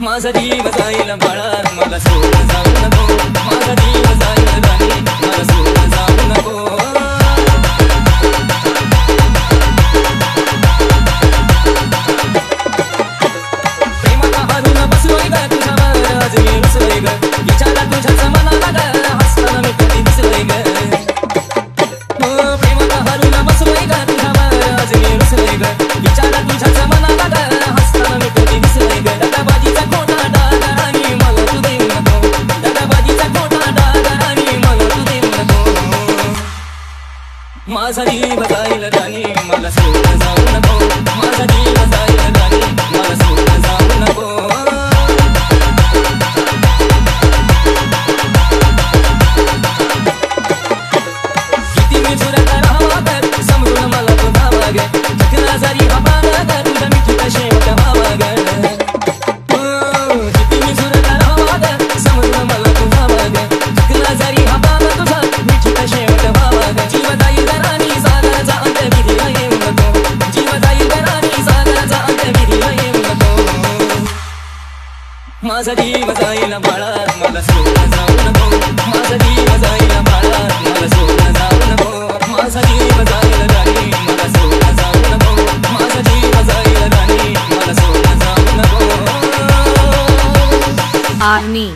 مزدي مزايل بارا ملا سو مزايل مزايل مازالي زني بزايل داني ما لسنا زاونا بون ما بزايل داني माझा जीव जाईल बाळात मला सोडून जाऊ नको माझा जीव जाईल बाळात मला सोडून जाऊ नको माझा जीव जाईल राणी मला सोडून जाऊ नको माझा जीव जाईल राणी मला जाऊ नको आर्मी.